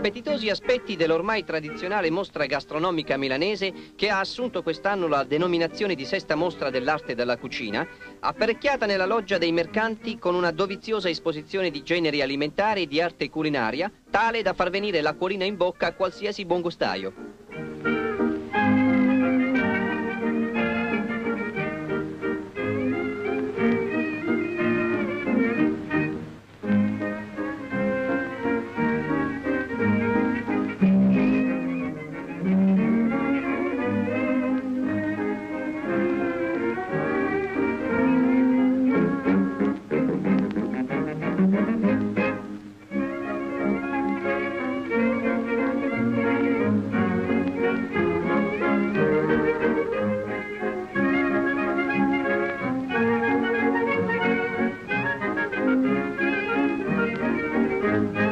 appetitosi aspetti dell'ormai tradizionale mostra gastronomica milanese che ha assunto quest'anno la denominazione di sesta mostra dell'arte della cucina, apparecchiata nella loggia dei mercanti con una doviziosa esposizione di generi alimentari e di arte culinaria, tale da far venire l'acquolina in bocca a qualsiasi buon gustaio. Thank you.